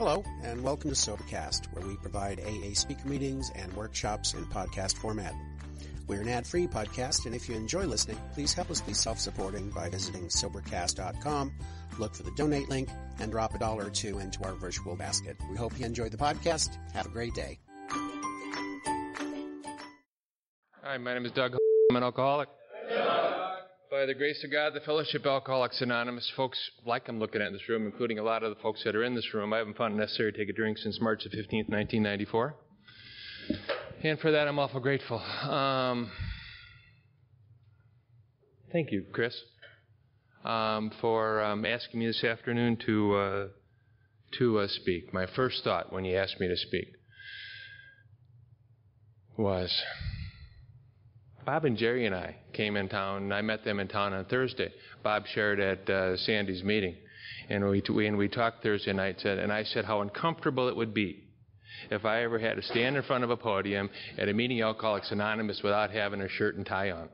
Hello, and welcome to Sobercast, where we provide AA speaker meetings and workshops in podcast format. We're an ad-free podcast, and if you enjoy listening, please help us be self-supporting by visiting Sobercast.com, look for the donate link, and drop a dollar or two into our virtual basket. We hope you enjoy the podcast. Have a great day. Hi, my name is Doug. I'm an alcoholic. By the grace of God, the Fellowship Alcoholics Anonymous, folks like I'm looking at in this room, including a lot of the folks that are in this room, I haven't found it necessary to take a drink since March the 15th, 1994. And for that, I'm awful grateful. Um, thank you, Chris, um, for um, asking me this afternoon to, uh, to uh, speak. My first thought when you asked me to speak was, Bob and Jerry and I came in town. And I met them in town on Thursday. Bob shared at uh, Sandy's meeting, and we, we and we talked Thursday night. Said, and I said how uncomfortable it would be if I ever had to stand in front of a podium at a meeting of Alcoholics Anonymous without having a shirt and tie on.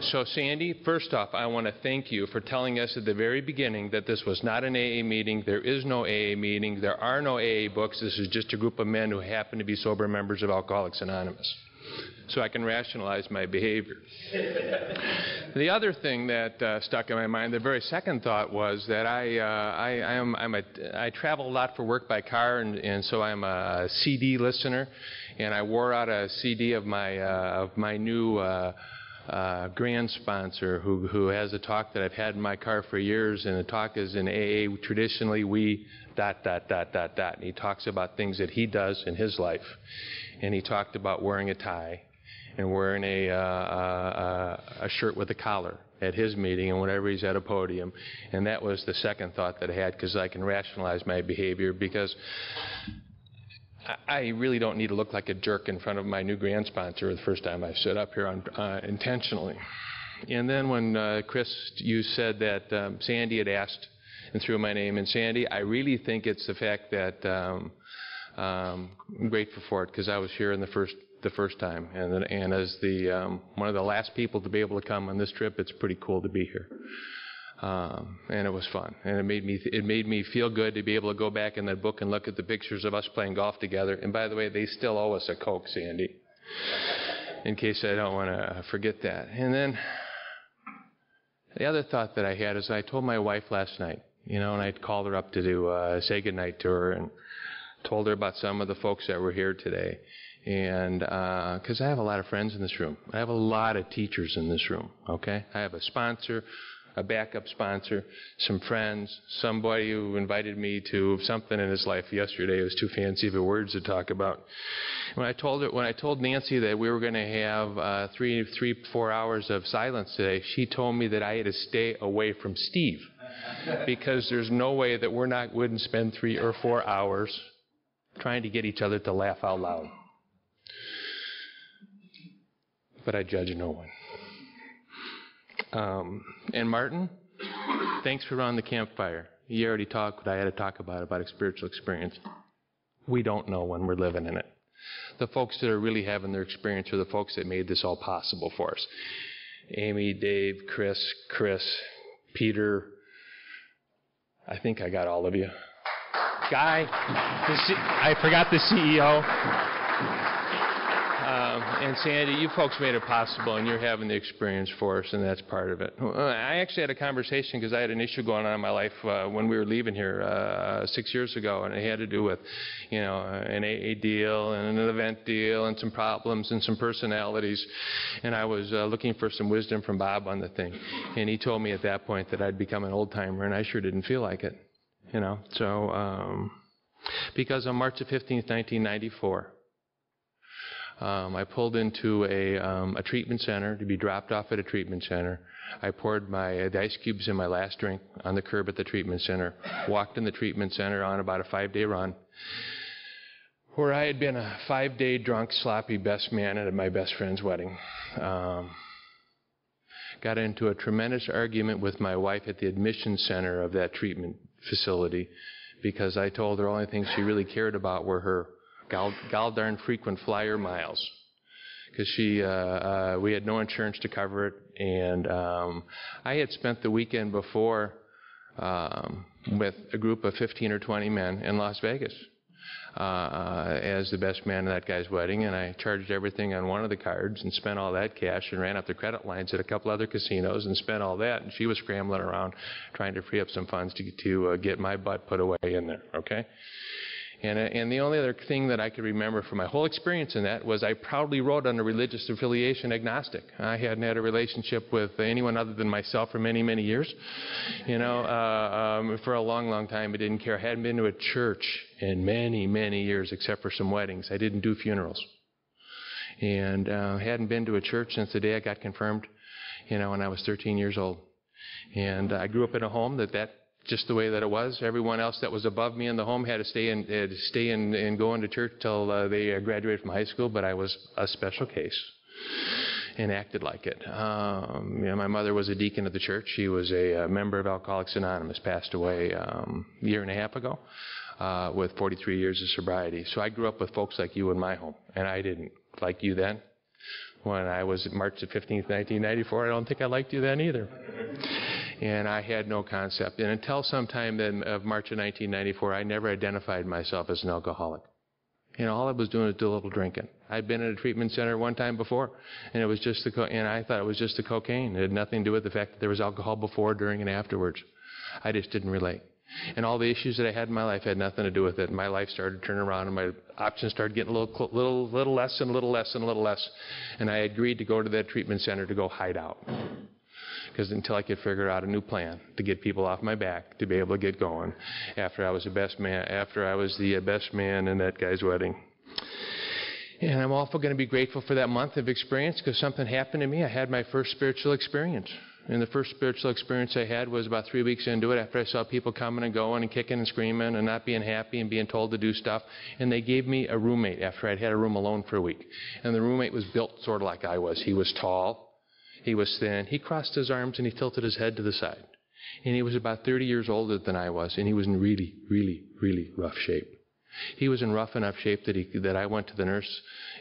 So, Sandy, first off, I want to thank you for telling us at the very beginning that this was not an AA meeting. There is no AA meeting. There are no AA books. This is just a group of men who happen to be sober members of Alcoholics Anonymous so I can rationalize my behavior. the other thing that uh, stuck in my mind, the very second thought was that I, uh, I, I, am, I'm a, I travel a lot for work by car, and, and so I'm a CD listener, and I wore out a CD of my, uh, of my new uh, uh, grand sponsor who, who has a talk that I've had in my car for years, and the talk is in AA. Traditionally, we dot, dot, dot, dot, dot. And he talks about things that he does in his life. And he talked about wearing a tie and wearing a, uh, uh, a shirt with a collar at his meeting and whenever he's at a podium. And that was the second thought that I had because I can rationalize my behavior because I really don't need to look like a jerk in front of my new grand sponsor the first time I stood up here on, uh, intentionally. And then when uh, Chris, you said that um, Sandy had asked and threw my name in Sandy, I really think it's the fact that um, um, I'm grateful for it because I was here in the first the first time, and and as the um, one of the last people to be able to come on this trip, it's pretty cool to be here. Um, and it was fun, and it made me it made me feel good to be able to go back in that book and look at the pictures of us playing golf together. And by the way, they still owe us a coke, Sandy, in case I don't want to forget that. And then the other thought that I had is I told my wife last night, you know, and I called her up to do uh, say goodnight to her and told her about some of the folks that were here today and because uh, I have a lot of friends in this room, I have a lot of teachers in this room. Okay, I have a sponsor, a backup sponsor, some friends, somebody who invited me to something in his life yesterday. It was too fancy for words to talk about. When I told her, when I told Nancy that we were going to have uh, three, three, four hours of silence today, she told me that I had to stay away from Steve because there's no way that we're not wouldn't spend three or four hours trying to get each other to laugh out loud but I judge no one. Um, and Martin, thanks for running the campfire. You already talked what I had to talk about, about a spiritual experience. We don't know when we're living in it. The folks that are really having their experience are the folks that made this all possible for us. Amy, Dave, Chris, Chris, Peter. I think I got all of you. Guy, I forgot the CEO. And Sandy, you folks made it possible, and you're having the experience for us, and that's part of it. I actually had a conversation because I had an issue going on in my life uh, when we were leaving here uh, six years ago, and it had to do with, you know, an AA deal and an event deal and some problems and some personalities. And I was uh, looking for some wisdom from Bob on the thing, and he told me at that point that I'd become an old timer, and I sure didn't feel like it, you know. So, um, because on March the 15th, 1994. Um, I pulled into a, um, a treatment center to be dropped off at a treatment center. I poured my uh, the ice cubes in my last drink on the curb at the treatment center. Walked in the treatment center on about a five-day run, where I had been a five-day drunk, sloppy best man at my best friend's wedding. Um, got into a tremendous argument with my wife at the admission center of that treatment facility because I told her only things she really cared about were her gal, gal darn frequent flyer miles because she uh, uh, we had no insurance to cover it, and um, I had spent the weekend before um, with a group of 15 or 20 men in Las Vegas uh, as the best man at that guy's wedding, and I charged everything on one of the cards and spent all that cash and ran up the credit lines at a couple other casinos and spent all that. And she was scrambling around trying to free up some funds to to uh, get my butt put away in there. Okay. And, uh, and the only other thing that I could remember from my whole experience in that was I proudly wrote under religious affiliation agnostic. I hadn't had a relationship with anyone other than myself for many, many years. You know, uh, um, for a long, long time, I didn't care. I hadn't been to a church in many, many years except for some weddings. I didn't do funerals. And uh, hadn't been to a church since the day I got confirmed, you know, when I was 13 years old. And I grew up in a home that that just the way that it was. Everyone else that was above me in the home had to stay and stay in, and go into church till uh, they uh, graduated from high school. But I was a special case and acted like it. Um, you know, my mother was a deacon of the church. She was a, a member of Alcoholics Anonymous. Passed away um, a year and a half ago. Uh, with 43 years of sobriety. So I grew up with folks like you in my home, and I didn't like you then. When I was March the 15th, 1994, I don't think I liked you then either and I had no concept. And until sometime then of March of 1994, I never identified myself as an alcoholic. Know, all I was doing was do a little drinking. I'd been at a treatment center one time before, and it was just the co- and I thought it was just the cocaine. It had nothing to do with the fact that there was alcohol before, during, and afterwards. I just didn't relate. And all the issues that I had in my life had nothing to do with it. My life started to turn around, and my options started getting a little, little, little less and a little less and a little less. And I agreed to go to that treatment center to go hide out because until I could figure out a new plan to get people off my back to be able to get going after I was the best man, after I was the uh, best man in that guy's wedding. And I'm also going to be grateful for that month of experience because something happened to me. I had my first spiritual experience. And the first spiritual experience I had was about three weeks into it after I saw people coming and going and kicking and screaming and not being happy and being told to do stuff. And they gave me a roommate after I'd had a room alone for a week. And the roommate was built sort of like I was. He was tall. He was thin. He crossed his arms and he tilted his head to the side. And he was about 30 years older than I was, and he was in really, really, really rough shape. He was in rough enough shape that, he, that I went to the nurse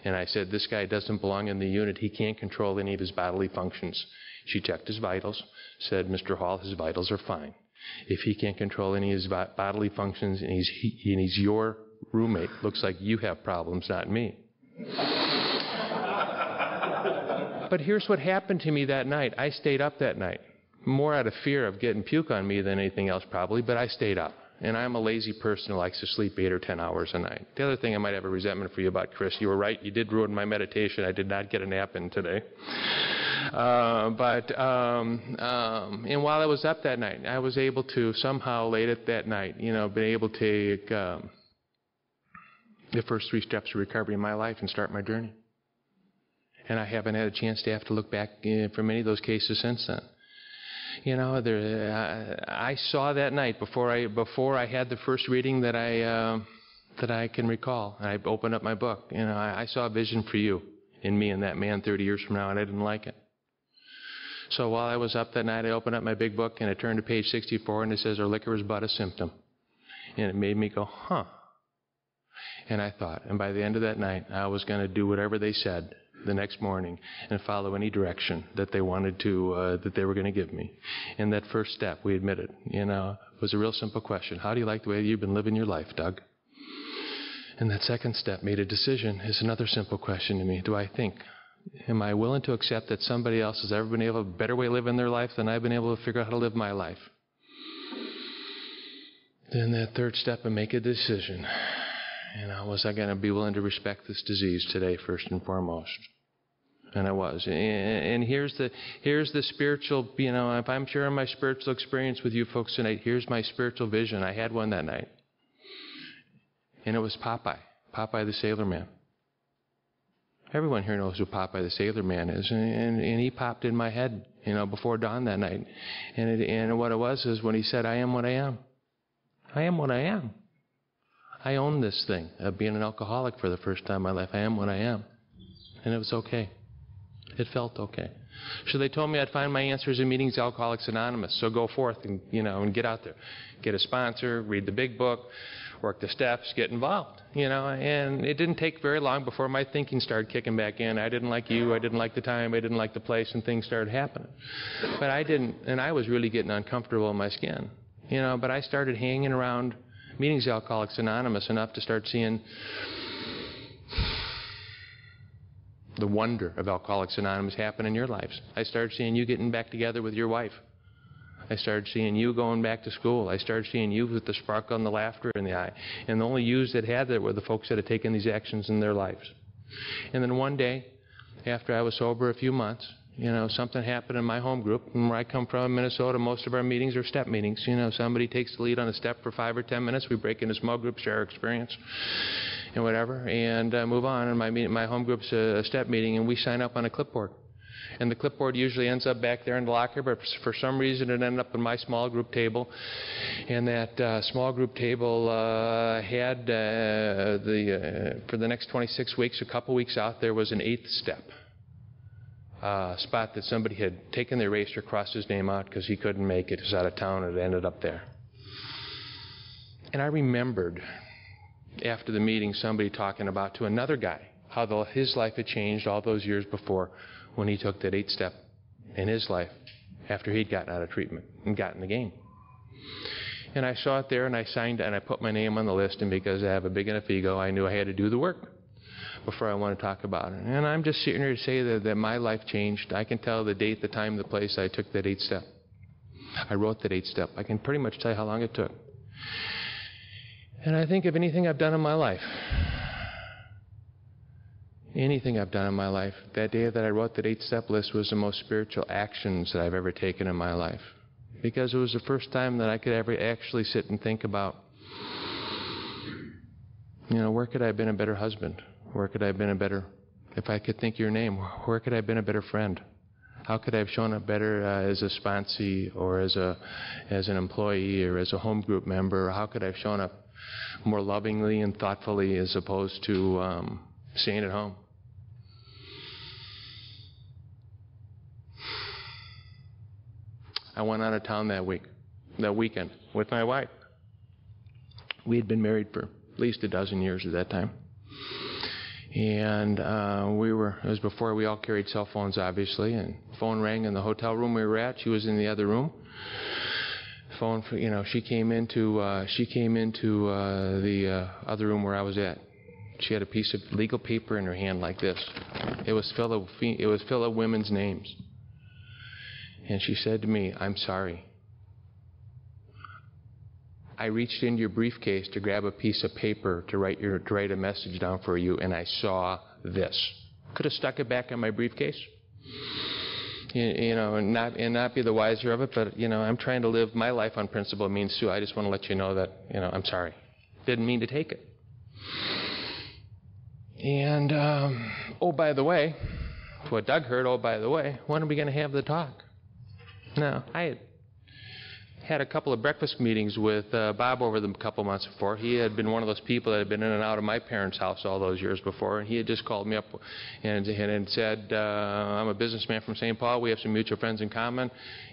and I said, This guy doesn't belong in the unit. He can't control any of his bodily functions. She checked his vitals, said, Mr. Hall, his vitals are fine. If he can't control any of his bodily functions and he's, he, and he's your roommate, looks like you have problems, not me. But here's what happened to me that night. I stayed up that night, more out of fear of getting puke on me than anything else, probably, but I stayed up. And I'm a lazy person who likes to sleep eight or ten hours a night. The other thing I might have a resentment for you about, Chris, you were right. You did ruin my meditation. I did not get a nap in today. Uh, but um, um, and while I was up that night, I was able to somehow late at that night, you know, been able to take um, the first three steps of recovery in my life and start my journey and I haven't had a chance to have to look back uh, for many of those cases since then. You know, there, I, I saw that night before I before I had the first reading that I uh, that I can recall. I opened up my book. You know, I, I saw a vision for you in me and that man 30 years from now, and I didn't like it. So while I was up that night, I opened up my big book and I turned to page 64, and it says, "Our liquor is but a symptom," and it made me go, "Huh." And I thought, and by the end of that night, I was going to do whatever they said the next morning and follow any direction that they wanted to, uh, that they were going to give me. And that first step, we admitted, you know, was a real simple question. How do you like the way you've been living your life, Doug? And that second step, made a decision, is another simple question to me. Do I think? Am I willing to accept that somebody else has ever been able a better way of living their life than I've been able to figure out how to live my life? Then that third step and make a decision. You know, was I going to be willing to respect this disease today, first and foremost? And I was. And here's the here's the spiritual. You know, if I'm sharing my spiritual experience with you folks tonight, here's my spiritual vision. I had one that night, and it was Popeye, Popeye the Sailor Man. Everyone here knows who Popeye the Sailor Man is, and, and he popped in my head, you know, before dawn that night. And it, and what it was is when he said, "I am what I am. I am what I am." I own this thing of being an alcoholic for the first time in my life. I am what I am. And it was okay. It felt okay. So they told me I'd find my answers in meetings Alcoholics Anonymous. So go forth and you know and get out there, get a sponsor, read the big book, work the steps, get involved. You know, and it didn't take very long before my thinking started kicking back in. I didn't like you, I didn't like the time, I didn't like the place, and things started happening. But I didn't, and I was really getting uncomfortable in my skin. You know, but I started hanging around meetings Alcoholics Anonymous enough to start seeing the wonder of Alcoholics Anonymous happen in your lives. I started seeing you getting back together with your wife. I started seeing you going back to school. I started seeing you with the sparkle and the laughter in the eye. And the only yous that had that were the folks that had taken these actions in their lives. And then one day, after I was sober a few months, you know, something happened in my home group. And where I come from in Minnesota, most of our meetings are step meetings. You know, somebody takes the lead on a step for five or ten minutes. We break into small groups, share our experience and whatever, and uh, move on. And my, my home group's a step meeting, and we sign up on a clipboard. And the clipboard usually ends up back there in the locker, but for some reason it ended up in my small group table. And that uh, small group table uh, had uh, the, uh, for the next 26 weeks, a couple weeks out, there was an eighth step. Uh, spot that somebody had taken the eraser, crossed his name out because he couldn't make it. He was out of town and it ended up there. And I remembered after the meeting somebody talking about to another guy how the, his life had changed all those years before when he took that eight step in his life after he'd gotten out of treatment and gotten the game. And I saw it there and I signed and I put my name on the list and because I have a big enough ego I knew I had to do the work before I want to talk about it. And I'm just sitting here to say that, that my life changed. I can tell the date, the time, the place I took that eight step. I wrote that eight step. I can pretty much tell you how long it took. And I think of anything I've done in my life, anything I've done in my life, that day that I wrote that eight step list was the most spiritual actions that I've ever taken in my life. Because it was the first time that I could ever actually sit and think about, you know, where could I have been a better husband? Where could I have been a better, if I could think your name, where could I have been a better friend? How could I have shown up better uh, as a sponsee or as a as an employee or as a home group member? How could I have shown up more lovingly and thoughtfully as opposed to um, staying at home. I went out of town that week, that weekend, with my wife. We had been married for at least a dozen years at that time. And uh, we were, it was before we all carried cell phones, obviously, and phone rang in the hotel room we were at. She was in the other room phone you know, she came into, uh, she came into uh, the uh, other room where I was at. She had a piece of legal paper in her hand like this. It was full of, it was full of women's names. And she said to me, I'm sorry. I reached into your briefcase to grab a piece of paper to write, your, to write a message down for you, and I saw this. Could have stuck it back in my briefcase you, you know, and not and not be the wiser of it. But you know, I'm trying to live my life on principle. Means Sue, I just want to let you know that you know I'm sorry. Didn't mean to take it. And um, oh, by the way, what Doug heard. Oh, by the way, when are we going to have the talk? No, I had had a couple of breakfast meetings with uh, Bob over the couple months before. He had been one of those people that had been in and out of my parents' house all those years before, and he had just called me up and, and said, uh, "I'm a businessman from St. Paul. We have some mutual friends in common.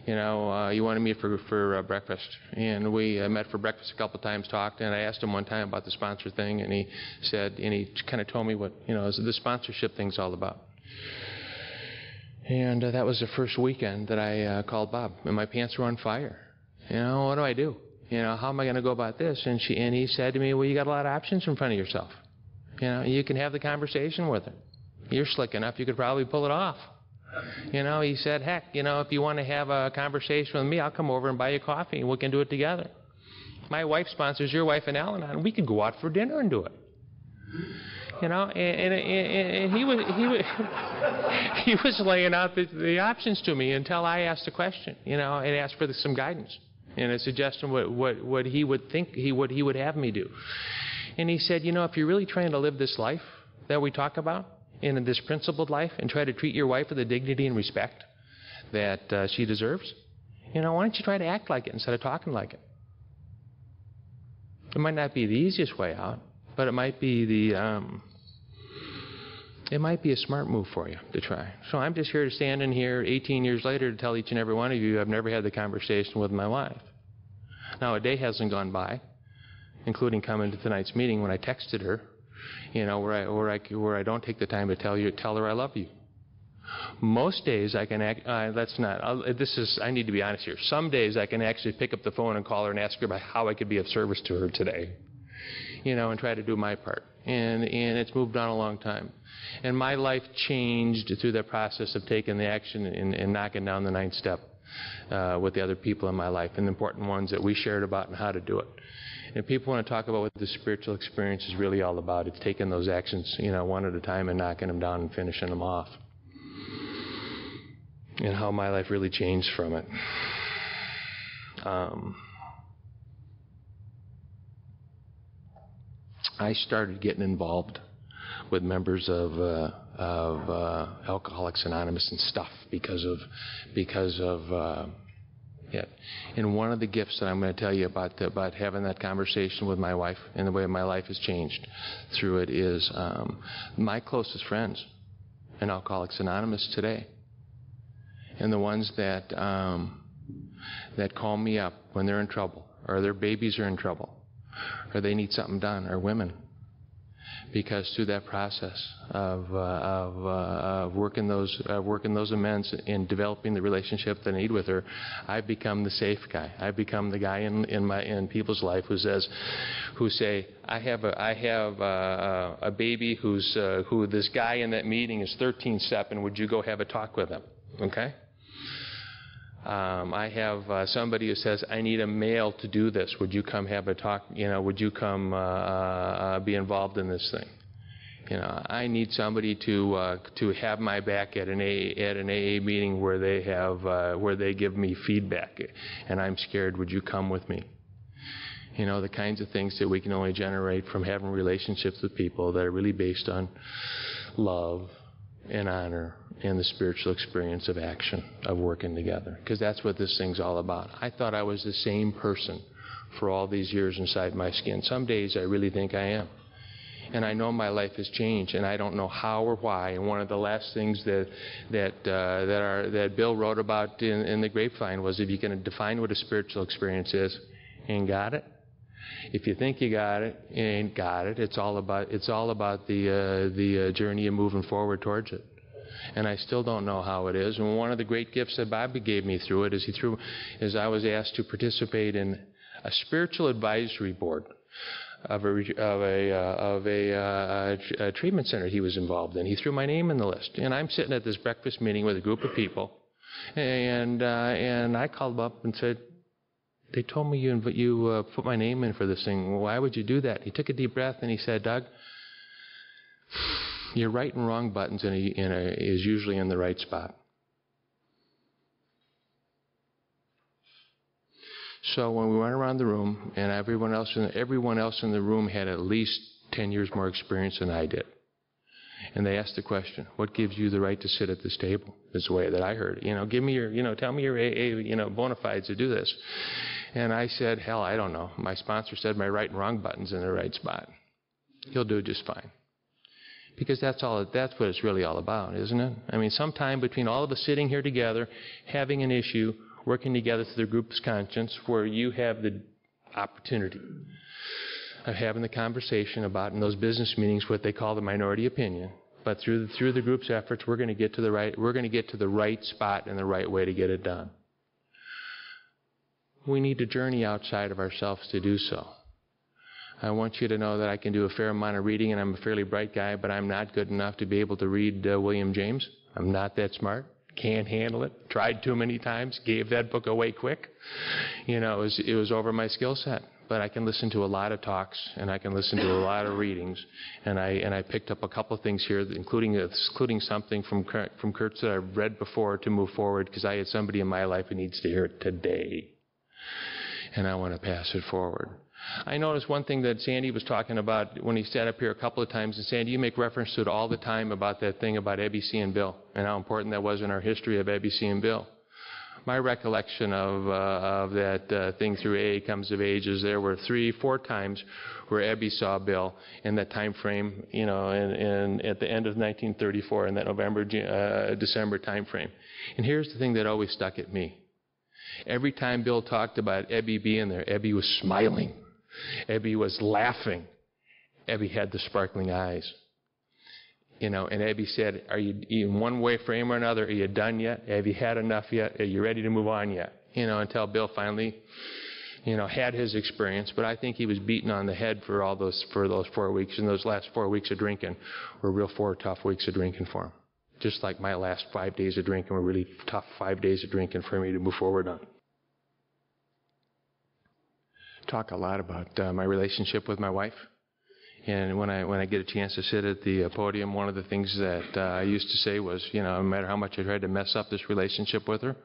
You know, uh, you want to meet for for uh, breakfast?" And we uh, met for breakfast a couple times, talked, and I asked him one time about the sponsor thing, and he said, and he kind of told me what you know the sponsorship thing's all about. And uh, that was the first weekend that I uh, called Bob, and my pants were on fire. You know, what do I do? You know, how am I going to go about this? And she and he said to me, Well, you got a lot of options in front of yourself. You know, you can have the conversation with her. You're slick enough, you could probably pull it off. You know, he said, Heck, you know, if you want to have a conversation with me, I'll come over and buy you coffee and we can do it together. My wife sponsors your wife and Al and we could go out for dinner and do it. You know, and, and, and, he was he was he was laying out the, the options to me until I asked a question, you know, and asked for the, some guidance and a suggestion what, what, what he would think he what he would have me do. And he said, you know, if you're really trying to live this life that we talk about, in this principled life, and try to treat your wife with the dignity and respect that uh, she deserves, you know, why don't you try to act like it instead of talking like it? It might not be the easiest way out, but it might be the um, it might be a smart move for you to try. So I'm just here to stand in here 18 years later to tell each and every one of you I've never had the conversation with my wife. Now, a day hasn't gone by, including coming to tonight's meeting when I texted her, you know, where I, where I, where I don't take the time to tell you, tell her I love you. Most days I can act, uh, that's not, I'll, this is, I need to be honest here. Some days I can actually pick up the phone and call her and ask her about how I could be of service to her today. You know, and try to do my part. And, and it's moved on a long time. And my life changed through that process of taking the action and, and knocking down the ninth step uh, with the other people in my life and the important ones that we shared about and how to do it. And people want to talk about what the spiritual experience is really all about. It's taking those actions, you know, one at a time and knocking them down and finishing them off and how my life really changed from it. Um, I started getting involved with members of uh, of uh, Alcoholics Anonymous and stuff because of because of uh, it. And one of the gifts that I'm going to tell you about the, about having that conversation with my wife and the way my life has changed through it is um, my closest friends in Alcoholics Anonymous today and the ones that um, that call me up when they're in trouble, or their babies are in trouble, or they need something done, are women. Because through that process of, uh, of, uh, of working those uh, working those amends and developing the relationship that I need with her, I've become the safe guy. I've become the guy in, in my in people's life who says, who say, I have a I have a, a baby who's uh, who this guy in that meeting is 13 step, and would you go have a talk with him? Okay. Um, I have uh, somebody who says, I need a male to do this. Would you come have a talk? You know, would you come uh, uh, be involved in this thing? You know, I need somebody to uh, to have my back at an AA, at an AA meeting where they have uh, where they give me feedback, and I'm scared. Would you come with me? You know, the kinds of things that we can only generate from having relationships with people that are really based on love and honor and the spiritual experience of action, of working together. Because that's what this thing's all about. I thought I was the same person for all these years inside my skin. Some days I really think I am. And I know my life has changed, and I don't know how or why. And one of the last things that that uh, that, our, that Bill wrote about in, in the grapevine was if you can define what a spiritual experience is, and got it. If you think you got it, ain't got it. It's all about it's all about the uh, the uh, journey of moving forward towards it. And I still don't know how it is. And one of the great gifts that Bobby gave me through it is he threw is I was asked to participate in a spiritual advisory board of a of a uh, of a, uh, a, treatment center he was involved in. He threw my name in the list, and I'm sitting at this breakfast meeting with a group of people, and uh, and I called him up and said, they told me you, you uh, put my name in for this thing. Why would you do that? He took a deep breath and he said, Doug, your right and wrong buttons in a, in a, is usually in the right spot. So when we went around the room, and everyone else in, everyone else in the room had at least 10 years more experience than I did. And they asked the question, what gives you the right to sit at this table? Is the way that I heard it. You know, give me your, you know, tell me your AA, you know, bona fides to do this. And I said, hell, I don't know. My sponsor said my right and wrong button's in the right spot. He'll do just fine. Because that's all, that's what it's really all about, isn't it? I mean, sometime between all of us sitting here together, having an issue, working together through the group's conscience, where you have the opportunity of having the conversation about in those business meetings what they call the minority opinion. But through the, through the group's efforts, we're going to get to the right we're going to get to the right spot and the right way to get it done. We need to journey outside of ourselves to do so. I want you to know that I can do a fair amount of reading, and I'm a fairly bright guy, but I'm not good enough to be able to read uh, William James. I'm not that smart. Can't handle it. Tried too many times. Gave that book away quick. You know, it was, it was over my skill set but I can listen to a lot of talks and I can listen to a lot of readings. And I and I picked up a couple of things here, including including something from from Kurtz that I've read before to move forward because I had somebody in my life who needs to hear it today, and I want to pass it forward. I noticed one thing that Sandy was talking about when he sat up here a couple of times, and Sandy, you make reference to it all the time about that thing about EBC and Bill and how important that was in our history of EBC and Bill my recollection of, uh, of that uh, thing through AA Comes of Age is there were three, four times where Ebby saw Bill in that time frame, you know, in, in, at the end of 1934, in that November, uh, December time frame. And here's the thing that always stuck at me. Every time Bill talked about Ebby being there, Ebby was smiling. Ebby was laughing. Ebby had the sparkling eyes. You know, and Ebby said, Are you in one way frame or another? Are you done yet? Have you had enough yet? Are you ready to move on yet? You know, until Bill finally, you know, had his experience. But I think he was beaten on the head for all those for those four weeks. And those last four weeks of drinking were real four tough weeks of drinking for him. Just like my last five days of drinking were really tough five days of drinking for me to move forward on. Talk a lot about uh, my relationship with my wife. And when I when I get a chance to sit at the uh, podium, one of the things that uh, I used to say was, you know, no matter how much I tried to mess up this relationship with her,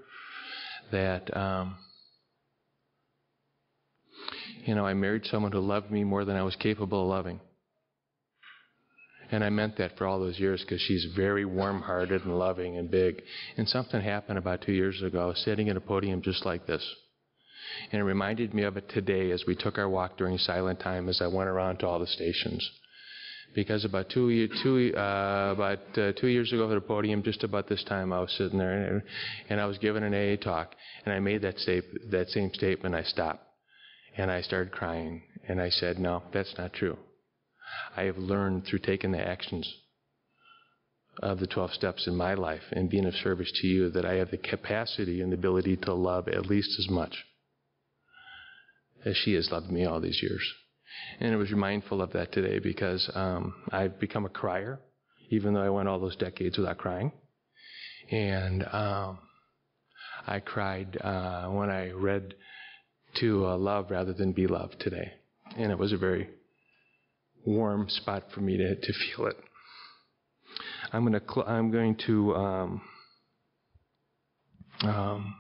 that um, you know I married someone who loved me more than I was capable of loving. And I meant that for all those years because she's very warm-hearted and loving and big. And something happened about two years ago. I was sitting at a podium just like this. And it reminded me of it today as we took our walk during silent time as I went around to all the stations. Because about two, two, uh, about uh, two years ago at the podium, just about this time, I was sitting there and, and I was giving an AA talk, and I made that, sta- that same statement. I stopped, and I started crying, and I said, "No, that's not true. I have learned through taking the actions of the 12 steps in my life and being of service to you that I have the capacity and the ability to love at least as much as she has loved me all these years. And I was mindful of that today because um, I've become a crier, even though I went all those decades without crying. And um, I cried uh, when I read to uh, love rather than be loved today. And it was a very warm spot for me to, to feel it. I'm, gonna cl- I'm going to um, um,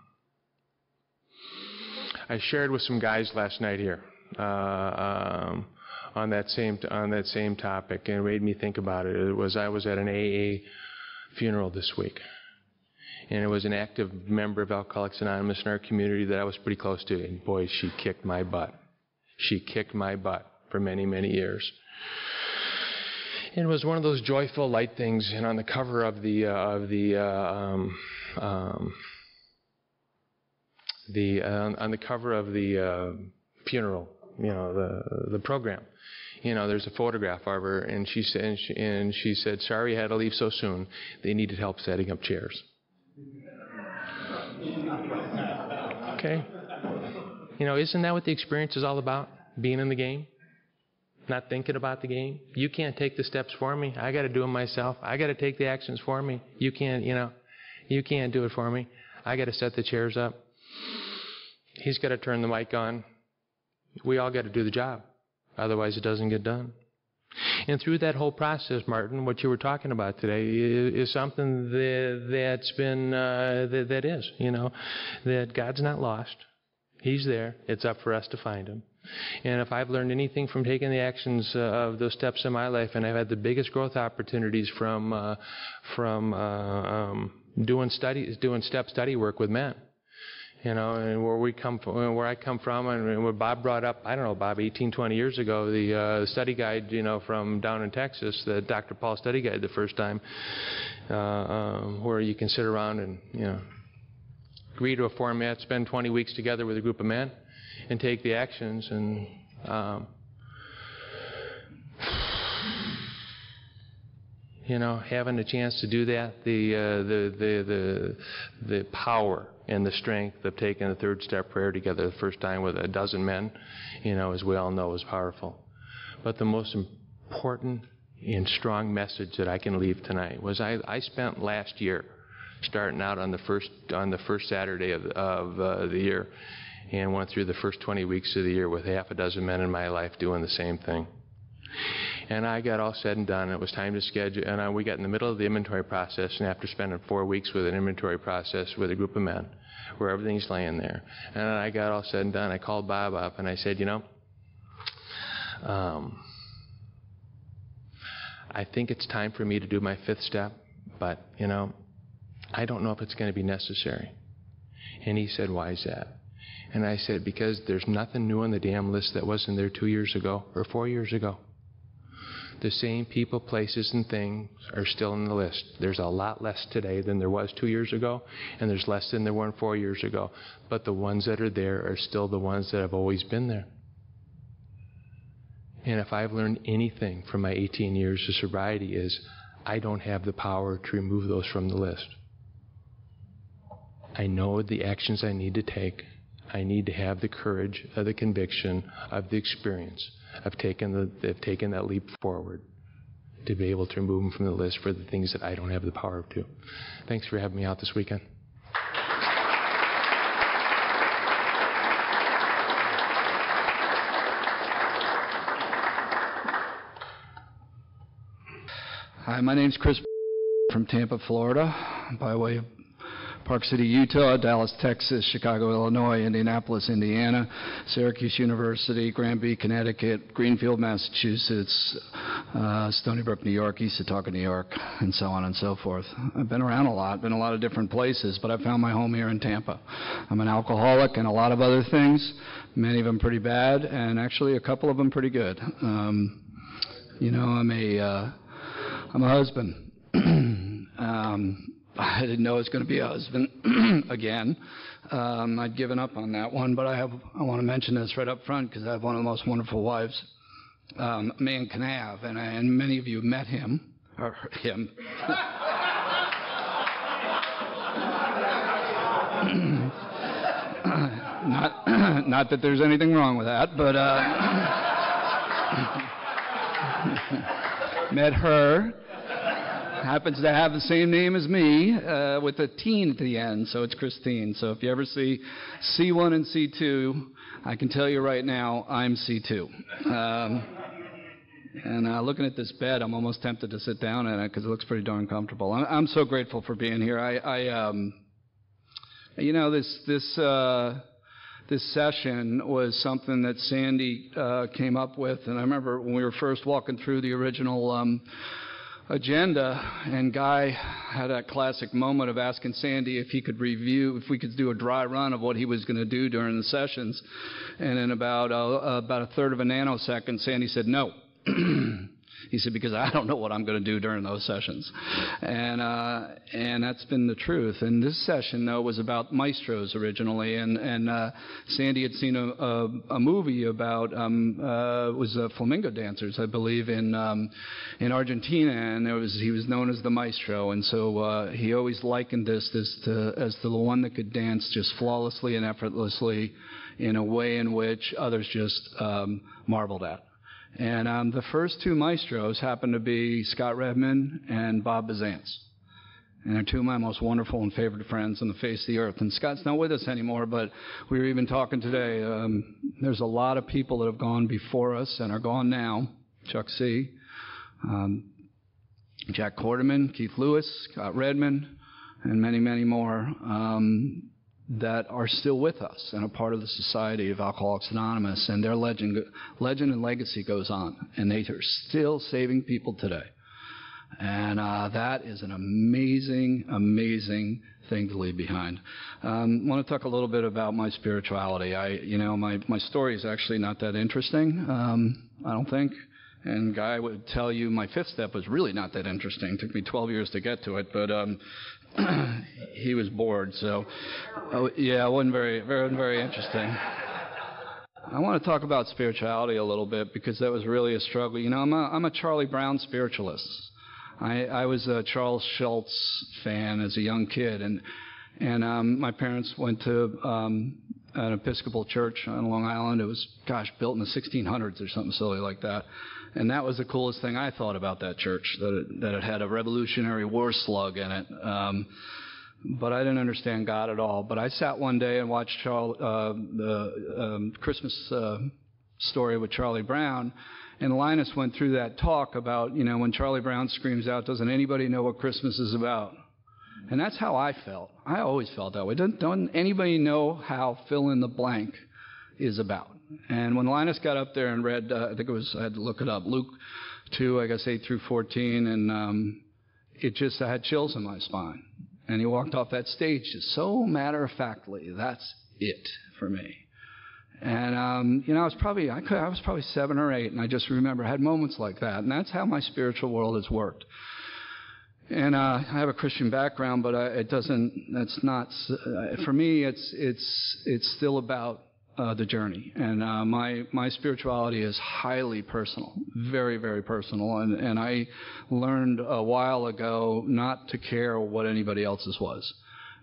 I shared with some guys last night here uh, um, on that same on that same topic, and it made me think about it. It was I was at an AA funeral this week, and it was an active member of Alcoholics Anonymous in our community that I was pretty close to, and boy, she kicked my butt. She kicked my butt for many many years. It was one of those joyful light things, and on the cover of the uh, of the uh, um, um, the uh, on the cover of the uh, funeral, you know, the the program. You know, there's a photograph of her, and she said, and she, and she said, "Sorry, I had to leave so soon. They needed help setting up chairs." Okay. You know, isn't that what the experience is all about? Being in the game, not thinking about the game. You can't take the steps for me. I got to do them myself. I got to take the actions for me. You can't, you know, you can't do it for me. I got to set the chairs up. He's got to turn the mic on. We all got to do the job. Otherwise, it doesn't get done. And through that whole process, Martin, what you were talking about today is, is something that, that's been, uh, that, that is, you know, that God's not lost. He's there. It's up for us to find Him. And if I've learned anything from taking the actions uh, of those steps in my life, and I've had the biggest growth opportunities from, uh, from uh, um, doing studies, doing step study work with men you know, and where we come from, where I come from, and where Bob brought up, I don't know, Bob, 18, 20 years ago, the uh, study guide, you know, from down in Texas, the Dr. Paul study guide the first time, uh, um, where you can sit around and, you know, agree to a format, spend 20 weeks together with a group of men, and take the actions, and um, you know, having a chance to do that, the, uh, the, the, the, the power and the strength of taking the third step prayer together the first time with a dozen men, you know, as we all know, is powerful. But the most important and strong message that I can leave tonight was I, I spent last year starting out on the first on the first Saturday of, of uh, the year and went through the first 20 weeks of the year with half a dozen men in my life doing the same thing. And I got all said and done. It was time to schedule, and I, we got in the middle of the inventory process. And after spending four weeks with an inventory process with a group of men, where everything's laying there, and I got all said and done, I called Bob up and I said, you know, um, I think it's time for me to do my fifth step, but you know, I don't know if it's going to be necessary. And he said, why is that? And I said, because there's nothing new on the damn list that wasn't there two years ago or four years ago the same people, places, and things are still on the list. There's a lot less today than there was two years ago, and there's less than there were four years ago. But the ones that are there are still the ones that have always been there. And if I've learned anything from my 18 years of sobriety is I don't have the power to remove those from the list. I know the actions I need to take. I need to have the courage of the conviction of the experience of taking, the, that leap forward to be able to remove them from the list for the things that I don't have the power to. Thanks for having me out this weekend. Hi, my name's Chris from Tampa, Florida, by the way of Park City, Utah, Dallas, Texas, Chicago, Illinois, Indianapolis, Indiana, Syracuse University, Granby, Connecticut, Greenfield, Massachusetts, uh, Stony Brook, New York, East Setauket, New York, and so on and so forth. I've been around a lot, been a lot of different places, but I found my home here in Tampa. I'm an alcoholic and a lot of other things, many of them pretty bad, and actually a couple of them pretty good. Um, you know, I'm a uh, I'm a husband. um, I didn't know I was going to be a husband again. Um, I'd given up on that one, but I have I want to mention this right up front because I have one of the most wonderful wives, um, a man can have, and, and many of you met him or him. not not that there's anything wrong with that, but uh, met her happens to have the same name as me uh, with a teen at the end, so it's Christine. So if you ever see C1 and C2, I can tell you right now, I'm C2. Um, and uh, looking at this bed, I'm almost tempted to sit down in it because it looks pretty darn comfortable. I'm, I'm, so grateful for being here. I, I um, you know, this this uh, this session was something that Sandy uh, came up with, and I remember when we were first walking through the original. Um, agenda, and Guy had that classic moment of asking Sandy if he could review, if we could do a dry run of what he was going to do during the sessions. And in about uh, about a third of a nanosecond, Sandy said no. He said, because I don't know what I'm going to do during those sessions. And, uh, and that's been the truth. And this session, though, was about maestros originally. And, and uh, Sandy had seen a, a, a movie about, um, uh, was uh, flamenco dancers, I believe, in, um, in Argentina. And there was, he was known as the maestro. And so uh, he always likened this, this to, as the one that could dance just flawlessly and effortlessly in a way in which others just um, marveled at. And um, the first two maestros happened to be Scott Redmond and Bob Bizantz. And they're two of my most wonderful and favorite friends on the face of the earth. And Scott's not with us anymore, but we were even talking today. Um, there's a lot of people that have gone before us and are gone now. Chuck C., um, Jack Korteman, Keith Lewis, Scott Redmond, and many, many more. Um, that are still with us and a part of the Society of Alcoholics Anonymous, and their legend, legend and legacy goes on, and they are still saving people today. And uh, that is an amazing, amazing thing to leave behind. Um, I want to talk a little bit about my spirituality. I, you know, my my story is actually not that interesting. Um, I don't think. And Guy would tell you my fifth step was really not that interesting. It took me 12 years to get to it, but um, he was bored. So, oh, yeah, it wasn't very, very, very interesting. I want to talk about spirituality a little bit because that was really a struggle. You know, I'm a, I'm a Charlie Brown spiritualist. I, I was a Charles Schulz fan as a young kid, and and um, my parents went to um, an Episcopal church on Long Island. It was, gosh, built in the 1600s or something silly like that. And that was the coolest thing I thought about that church, that it, that it had a Revolutionary War slug in it. Um, but I didn't understand God at all. But I sat one day and watched Charles, uh, the um, Christmas uh, story with Charlie Brown, and Linus went through that talk about, you know, when Charlie Brown screams out, "Doesn't anybody know what Christmas is about?" And that's how I felt. I always felt that way. Doesn't, don't anybody know how fill in the blank is about? And when Linus got up there and read, uh, I think it was, I had to look it up, Luke 2, I guess 8 through 14, and um, it just, I had chills in my spine. And he walked off that stage just so matter of factly. That's it for me. And um, you know, I was probably I, could, I was probably seven or eight, and I just remember I had moments like that, and that's how my spiritual world has worked. And uh, I have a Christian background, but I, it doesn't. That's not uh, for me. It's it's it's still about uh, the journey. And uh, my my spirituality is highly personal, very very personal. And and I learned a while ago not to care what anybody else's was.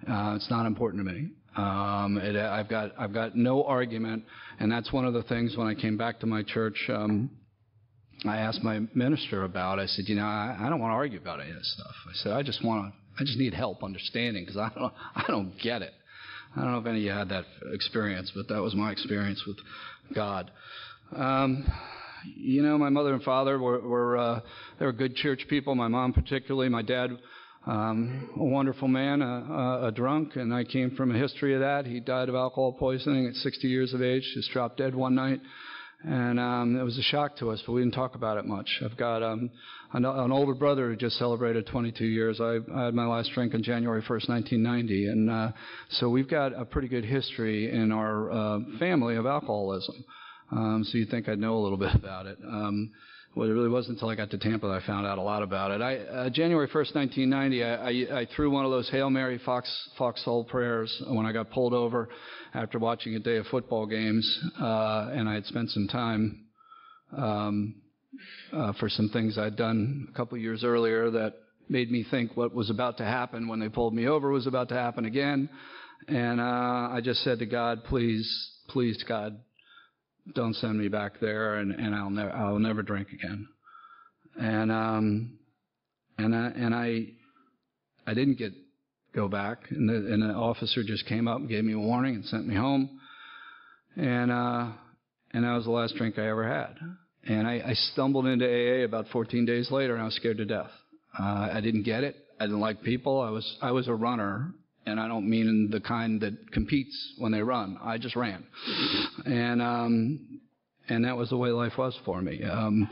Uh, it's not important to me. Um, it, I've got I've got no argument, and that's one of the things when I came back to my church. Um, I asked my minister about. I said, you know, I, I don't want to argue about any of this stuff. I said, I just want to. I just need help understanding because I don't I don't get it. I don't know if any of you had that experience, but that was my experience with God. Um, you know, my mother and father were, were uh, they were good church people. My mom, particularly, my dad, um, a wonderful man, a, a, drunk, and I came from a history of that. He died of alcohol poisoning at 60 years of age. Just dropped dead one night, and um, it was a shock to us. But we didn't talk about it much. I've got um, an, an, older brother who just celebrated 22 years. I, I, had my last drink on January 1st, 1990, and uh, so we've got a pretty good history in our uh, family of alcoholism. Um, so you'd think I'd know a little bit about it. Well, it really wasn't until I got to Tampa that I found out a lot about it. I, uh, January 1st, 1990, I, I, I, threw one of those Hail Mary Fox, foxhole prayers when I got pulled over after watching a day of football games, uh, and I had spent some time um, uh, for some things I'd done a couple years earlier that made me think what was about to happen when they pulled me over was about to happen again. And uh, I just said to God, please, please, God, don't send me back there, and, and I'll never, I'll never drink again. And um, and I, and I, I didn't get go back, and the, and the officer just came up and gave me a warning and sent me home. And uh, and that was the last drink I ever had. And I, I stumbled into AA about 14 days later, and I was scared to death. Uh, I didn't get it. I didn't like people. I was I was a runner, and I don't mean the kind that competes when they run. I just ran, and um, and that was the way life was for me. Um,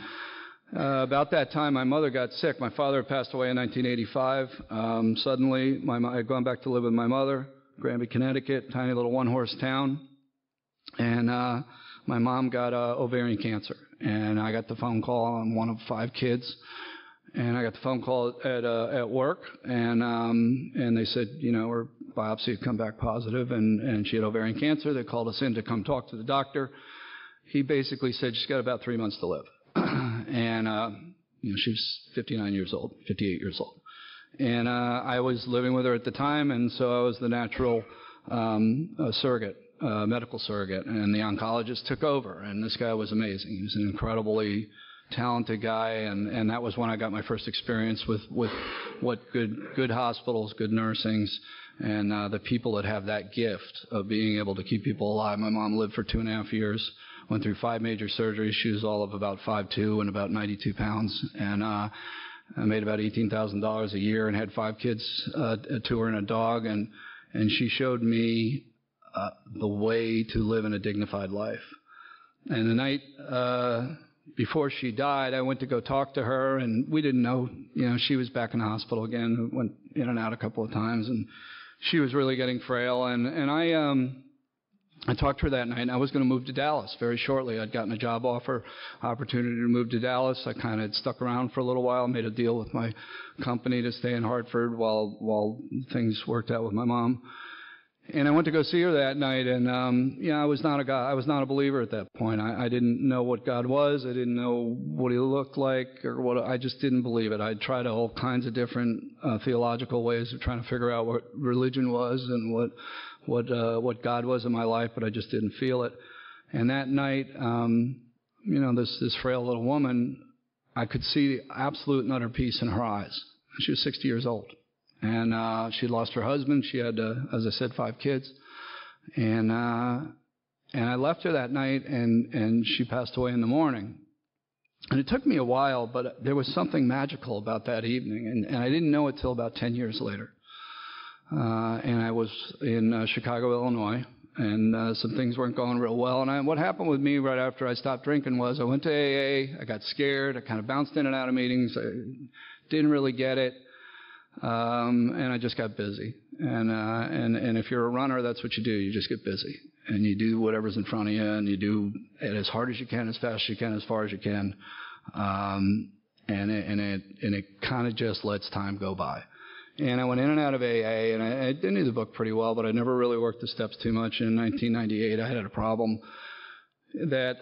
uh, about that time, my mother got sick. My father passed away in 1985. Um, suddenly, my I had gone back to live with my mother, Granby, Connecticut, tiny little one-horse town, and uh, my mom got uh, ovarian cancer and I got the phone call on one of five kids. And I got the phone call at uh, at work, and um, and they said, you know, her biopsy had come back positive, and and she had ovarian cancer. They called us in to come talk to the doctor. He basically said she's got about three months to live, and uh, you know she was 59 years old, 58 years old, and uh, I was living with her at the time, and so I was the natural um, uh, surrogate uh, medical surrogate, and the oncologist took over. And this guy was amazing. He was an incredibly talented guy, and, and that was when I got my first experience with, with what good good hospitals, good nursings, and uh, the people that have that gift of being able to keep people alive. My mom lived for two and a half years, went through five major surgeries. She was all of about five two and about 92 pounds, and uh, I made about $18,000 a year and had five kids, uh, two her and a dog, and and she showed me uh, the way to live in a dignified life. And the night uh, before she died, I went to go talk to her, and we didn't know, you know, she was back in the hospital again. Went in and out a couple of times, and she was really getting frail. And and I um, I talked to her that night, and I was going to move to Dallas very shortly. I'd gotten a job offer, opportunity to move to Dallas. I kind of stuck around for a little while, made a deal with my company to stay in Hartford while while things worked out with my mom. And I went to go see her that night, and um, yeah, I was not a God. I was not a believer at that point. I, I didn't know what God was. I didn't know what He looked like, or what. I just didn't believe it. I tried all kinds of different uh, theological ways of trying to figure out what religion was and what what uh, what God was in my life, but I just didn't feel it. And that night, um, you know, this this frail little woman, I could see the absolute and utter peace in her eyes. She was 60 years old and uh, she lost her husband. She had, uh, as I said, five kids, and uh, and I left her that night, and and she passed away in the morning. And it took me a while, but there was something magical about that evening, and, and I didn't know it till about ten years later. Uh, and I was in uh, Chicago, Illinois, and uh, some things weren't going real well. And I, what happened with me right after I stopped drinking was I went to AA. I got scared. I kind of bounced in and out of meetings. I didn't really get it. Um, and I just got busy. And, uh, and, and if you're a runner, that's what you do. You just get busy. And you do whatever's in front of you, and you do it as hard as you can, as fast as you can, as far as you can. Um, and it, and it, and it kind of just lets time go by. And I went in and out of AA, and I, I knew the book pretty well, but I never really worked the steps too much. In 1998, I had a problem that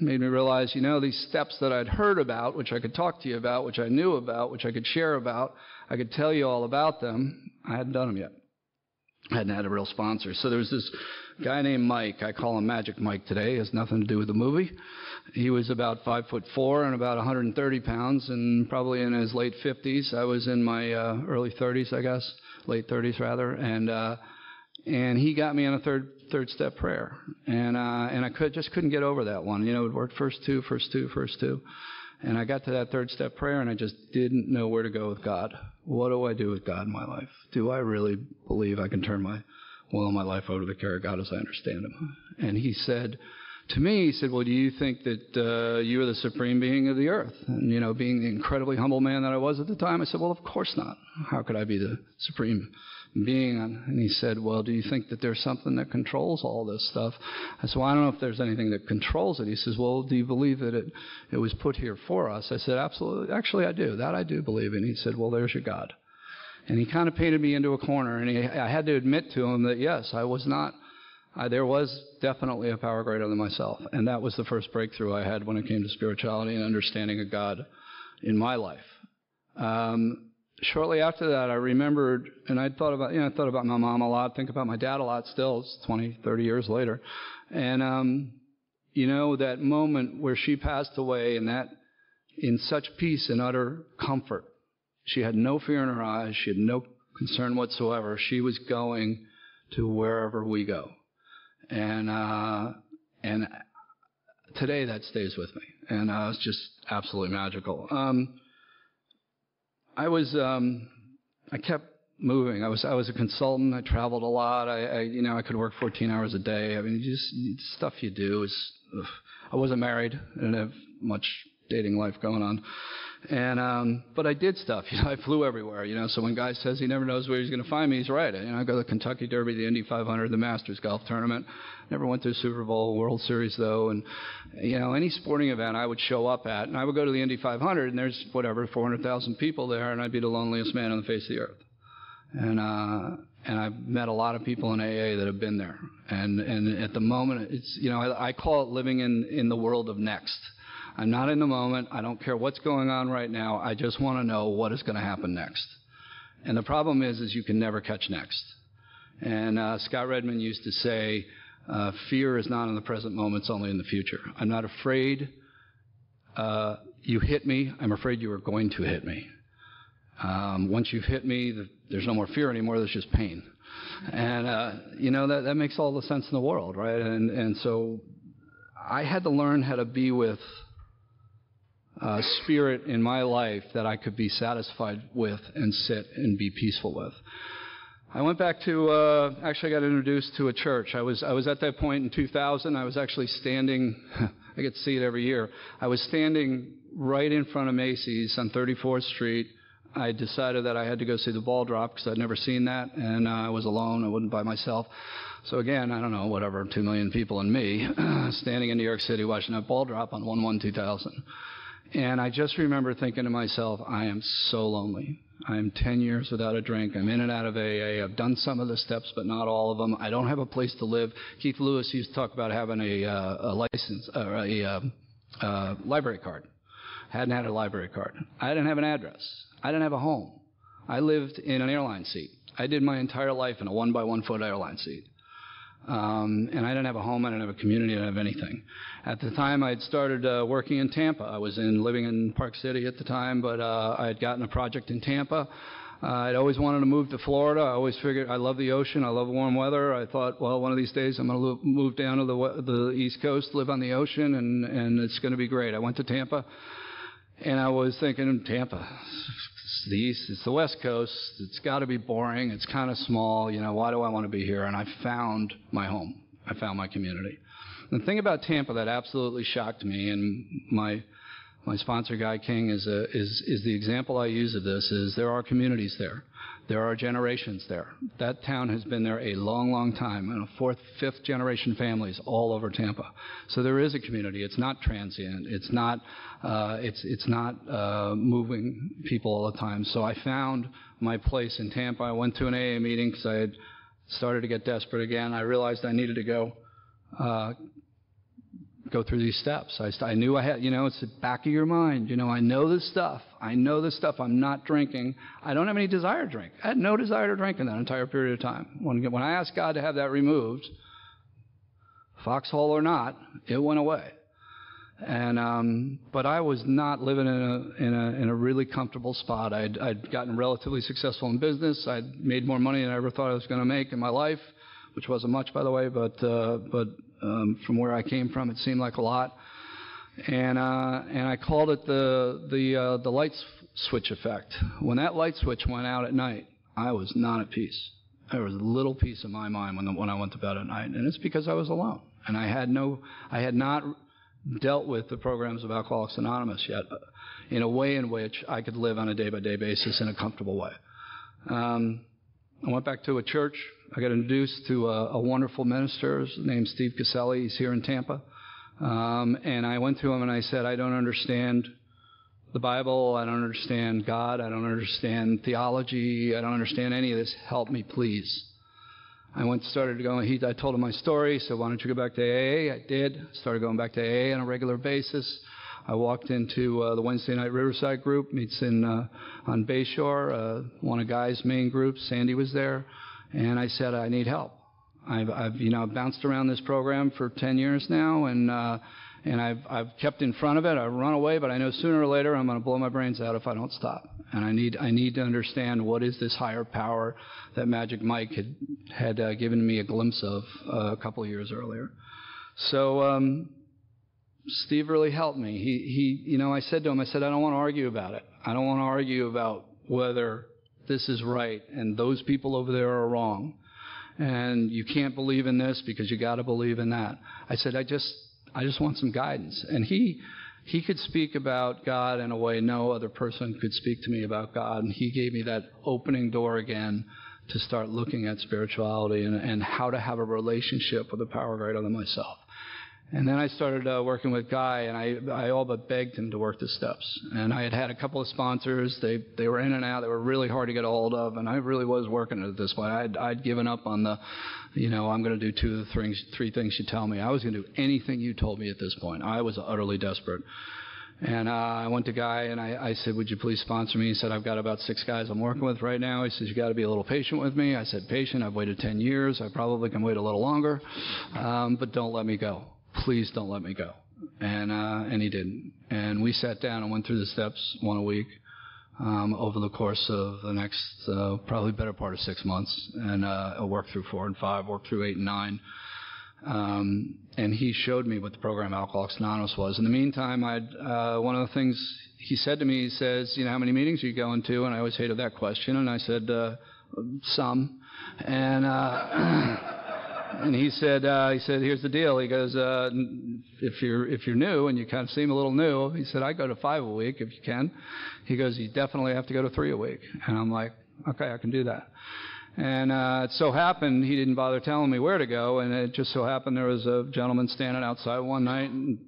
made me realize, you know, these steps that I'd heard about, which I could talk to you about, which I knew about, which I could share about, I could tell you all about them, I hadn't done them yet. I hadn't had a real sponsor. So there was this guy named Mike. I call him Magic Mike today. It has nothing to do with the movie. He was about five foot four and about 130 pounds, and probably in his late 50s. I was in my uh, early 30s, I guess, late 30s rather, and uh, and he got me on a third third step prayer, and uh, and I could just couldn't get over that one. You know, it worked first two, first two, first two, and I got to that third step prayer, and I just didn't know where to go with God. What do I do with God in my life? Do I really believe I can turn my will and my life over to the care of God as I understand Him? And he said to me, he said, Well, do you think that uh, you are the supreme being of the earth? And, you know, being the incredibly humble man that I was at the time, I said, Well, of course not. How could I be the supreme being? And he said, Well, do you think that there's something that controls all this stuff? I said, Well, I don't know if there's anything that controls it. He says, Well, do you believe that it, it was put here for us? I said, Absolutely. Actually, I do. That I do believe in. He said, Well, there's your God. And he kind of painted me into a corner, and he, I had to admit to him that, yes, I was not I, there was definitely a power greater than myself. And that was the first breakthrough I had when it came to spirituality and understanding of God in my life. Um, shortly after that, I remembered, and I thought about, you know, I thought about my mom a lot, think about my dad a lot still, it's 20, 30 years later. And, um, you know, that moment where she passed away and that in such peace and utter comfort. She had no fear in her eyes. She had no concern whatsoever. She was going to wherever we go. And, uh, and today that stays with me. And uh, it's just absolutely magical. Um, I was, um, I kept moving. I was, I was a consultant. I traveled a lot. I, I you know, I could work 14 hours a day. I mean, just stuff you do is. I wasn't married. I didn't have much dating life going on. And um, but I did stuff. You know, I flew everywhere. You know, so when guy says he never knows where he's going to find me, he's right. You know, I go to the Kentucky Derby, the Indy 500, the Masters golf tournament. Never went to a Super Bowl, World Series though, and you know, any sporting event I would show up at, and I would go to the Indy 500, and there's whatever 400,000 people there, and I'd be the loneliest man on the face of the earth. And uh, and I've met a lot of people in AA that have been there. And and at the moment, it's you know, I, I call it living in in the world of next I'm not in the moment. I don't care what's going on right now. I just want to know what is going to happen next. And the problem is, is you can never catch next. And uh, Scott Redmond used to say, uh, fear is not in the present moment, it's only in the future. I'm not afraid uh, you hit me. I'm afraid you are going to hit me. Um, once you've hit me, the, there's no more fear anymore, there's just pain. And, uh, you know, that, that makes all the sense in the world, right? And, and so I had to learn how to be with uh, spirit in my life that I could be satisfied with and sit and be peaceful with. I went back to uh, actually I got introduced to a church. I was I was at that point in 2000. I was actually standing. I get to see it every year. I was standing right in front of Macy's on 34th Street. I decided that I had to go see the ball drop because I'd never seen that, and uh, I was alone. I wasn't by myself. So again, I don't know, whatever, two million people and me, standing in New York City watching that ball drop on 1-1-2000. And I just remember thinking to myself, I am so lonely. I am 10 years without a drink. I'm in and out of AA. I've done some of the steps, but not all of them. I don't have a place to live. Keith Lewis used to talk about having a, uh, a license, or uh, a uh, uh, library card. I Hadn't had a library card. I didn't have an address. I didn't have a home. I lived in an airline seat. I did my entire life in a one by one foot airline seat. Um, and I didn't have a home, I didn't have a community, I didn't have anything. At the time, I had started uh, working in Tampa. I was in living in Park City at the time, but uh, I had gotten a project in Tampa. Uh, I'd always wanted to move to Florida. I always figured I love the ocean. I love warm weather. I thought, well, one of these days I'm going to move down to the the East Coast, live on the ocean, and and it's going to be great. I went to Tampa, and I was thinking, Tampa, it's the East, it's the West Coast. It's got to be boring. It's kind of small. You know, why do I want to be here? And I found my home. I found my community. The thing about Tampa that absolutely shocked me, and my my sponsor, Guy King, is, a, is, is the example I use of this is there are communities there. There are generations there. That town has been there a long, long time, and fourth, fifth generation families all over Tampa. So there is a community. It's not transient. It's not, uh, it's, it's not uh, moving people all the time. So I found my place in Tampa. I went to an AA meeting because I had started to get desperate again. I realized I needed to go uh, go through these steps. I, I knew I had, you know, it's the back of your mind. You know, I know this stuff. I know this stuff. I'm not drinking. I don't have any desire to drink. I had no desire to drink in that entire period of time. When, when I asked God to have that removed, foxhole or not, it went away. And um, but I was not living in a in a in a really comfortable spot. I'd I'd gotten relatively successful in business. I'd made more money than I ever thought I was going to make in my life, which wasn't much, by the way. But uh, but um, from where I came from, it seemed like a lot. And uh, and I called it the the uh, the light switch effect. When that light switch went out at night, I was not at peace. There was a little peace in my mind when the, when I went to bed at night, and it's because I was alone and I had no I had not dealt with the programs of Alcoholics Anonymous yet uh, in a way in which I could live on a day by day basis in a comfortable way. Um, I went back to a church. I got introduced to a, a wonderful minister named Steve Caselli. He's here in Tampa. Um, and I went to him and I said, I don't understand the Bible. I don't understand God. I don't understand theology. I don't understand any of this. Help me, please. I went started going. He, I told him my story. So why don't you go back to AA? I did. Started going back to AA on a regular basis. I walked into uh, the Wednesday night Riverside group meets in uh, on Bayshore. Uh, one of Guy's main groups. Sandy was there, and I said I need help. I've, I've you know bounced around this program for 10 years now, and uh, and I've I've kept in front of it. I've run away, but I know sooner or later I'm going to blow my brains out if I don't stop. And I need I need to understand what is this higher power that Magic Mike had had uh, given me a glimpse of uh, a couple of years earlier. So um, Steve really helped me. He he you know I said to him I said I don't want to argue about it. I don't want to argue about whether this is right and those people over there are wrong. And you can't believe in this because you got to believe in that. I said I just I just want some guidance. And he, he could speak about God in a way no other person could speak to me about God. And he gave me that opening door again to start looking at spirituality and, and how to have a relationship with a power greater than myself. And then I started uh, working with Guy, and I, I all but begged him to work the steps. And I had had a couple of sponsors. They, they were in and out. They were really hard to get a hold of, and I really was working at this point. I'd, I'd given up on the, you know, I'm going to do two of the things, three things you tell me. I was going to do anything you told me at this point. I was utterly desperate. And uh, I went to Guy and I, I said, Would you please sponsor me? He said, I've got about six guys I'm working with right now. He says, You got to be a little patient with me. I said, Patient? I've waited 10 years. I probably can wait a little longer, um, but don't let me go please don't let me go. And, uh, and he didn't. And we sat down and went through the steps one a week. Um, over the course of the next uh, probably better part of six months, and uh, I worked through four and five, worked through eight and nine, um, and he showed me what the program Alcoholics Anonymous was. In the meantime, I'd uh, one of the things he said to me, he says, "You know, how many meetings are you going to?" And I always hated that question, and I said, uh, "Some," and. And he said, uh, he said, here's the deal. He goes, uh, if you're if you're new and you kind of seem a little new, he said, I go to five a week if you can. He goes, you definitely have to go to three a week. And I'm like, okay, I can do that. And uh, it so happened he didn't bother telling me where to go, and it just so happened there was a gentleman standing outside one night, and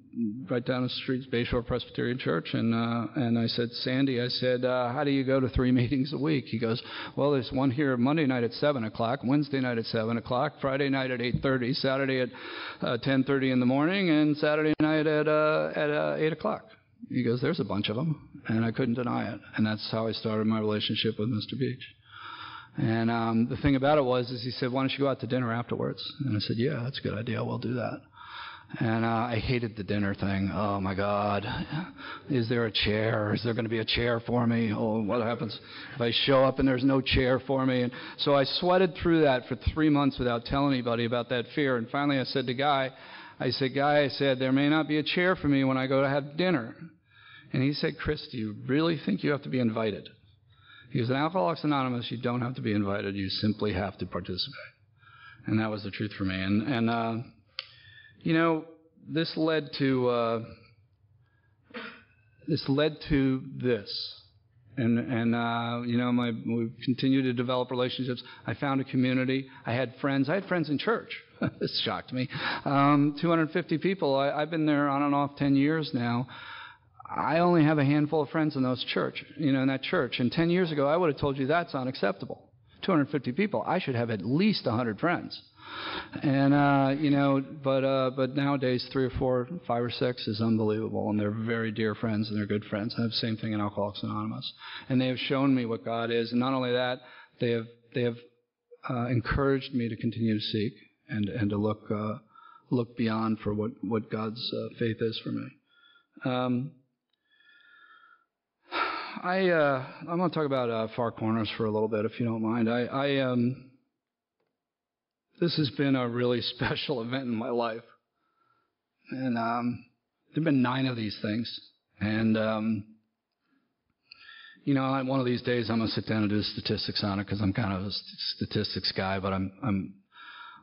right down the street, Bayshore Presbyterian Church, and uh, and I said, Sandy, I said, uh, how do you go to three meetings a week? He goes, well, there's one here Monday night at seven o'clock, Wednesday night at seven o'clock, Friday night at eight thirty, Saturday at uh, ten thirty in the morning, and Saturday night at uh, at uh, eight o'clock. He goes, there's a bunch of them, and I couldn't deny it, and that's how I started my relationship with Mr. Beach. And um, the thing about it was, is he said, "Why don't you go out to dinner afterwards?" And I said, "Yeah, that's a good idea. We'll do that." And uh, I hated the dinner thing. Oh my God, is there a chair? Is there going to be a chair for me? Oh, what happens if I show up and there's no chair for me? And so I sweated through that for three months without telling anybody about that fear. And finally, I said to Guy, I said, Guy, I said, there may not be a chair for me when I go to have dinner. And he said, Chris, do you really think you have to be invited? He was an Alcoholics Anonymous. You don't have to be invited. You simply have to participate. And that was the truth for me. And, and uh, you know, this led to uh, this led to this. And, and uh, you know, my, we continued to develop relationships. I found a community. I had friends. I had friends in church. this shocked me. Um, 250 people. I, I've been there on and off 10 years now. I only have a handful of friends in those church, you know, in that church. And 10 years ago, I would have told you that's unacceptable. 250 people. I should have at least 100 friends. And uh, you know, but uh, but nowadays three or four, five or six is unbelievable, and they're very dear friends and they're good friends. I have the same thing in Alcoholics Anonymous, and they have shown me what God is, and not only that, they have they have uh, encouraged me to continue to seek and and to look uh, look beyond for what what God's uh, faith is for me. Um, I uh, I'm going to talk about far corners for a little bit, if you don't mind. I, I um, this has been a really special event in my life, and um, there've been nine of these things, and um, you know, one of these days I'm going to sit down and do statistics on it because I'm kind of a statistics guy, but I'm I'm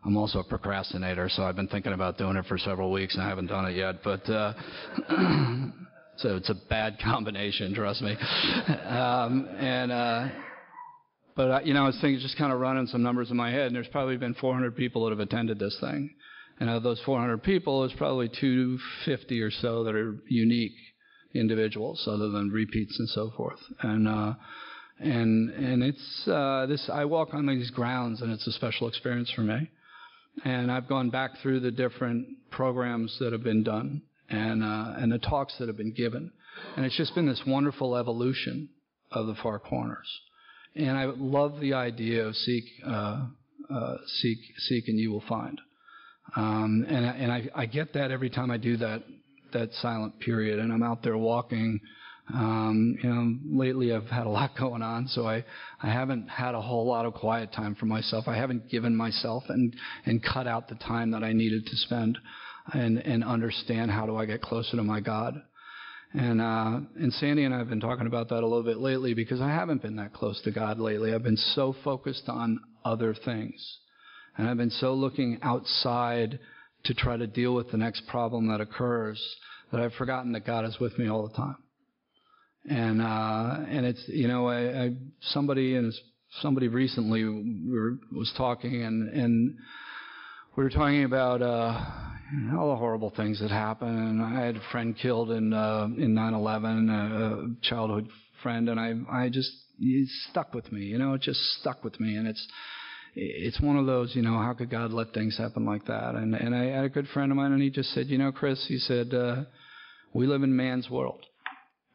I'm also a procrastinator, so I've been thinking about doing it for several weeks and I haven't done it yet, but. Uh, So it's a bad combination, trust me. um, and uh, but I, you know, I was thinking, just kind of running some numbers in my head, and there's probably been 400 people that have attended this thing, and of those 400 people, there's probably 250 or so that are unique individuals, other than repeats and so forth. And uh, and and it's uh, this. I walk on these grounds, and it's a special experience for me. And I've gone back through the different programs that have been done and, uh, and the talks that have been given. And it's just been this wonderful evolution of the far corners. And I love the idea of seek, uh, uh, seek, seek, and you will find. Um, and and I, I get that every time I do that that silent period, and I'm out there walking. Um, you know, lately I've had a lot going on, so I, I haven't had a whole lot of quiet time for myself. I haven't given myself and, and cut out the time that I needed to spend and, and understand how do I get closer to my God. And, uh, and Sandy and I have been talking about that a little bit lately because I haven't been that close to God lately. I've been so focused on other things. And I've been so looking outside to try to deal with the next problem that occurs that I've forgotten that God is with me all the time. And, uh, and it's, you know, I, I somebody and somebody recently was talking and, and we were talking about, uh, all the horrible things that happen. And I had a friend killed in uh, in 9/11, a childhood friend, and I I just it stuck with me. You know, it just stuck with me, and it's it's one of those, you know, how could God let things happen like that? And and I had a good friend of mine, and he just said, you know, Chris, he said, uh, we live in man's world,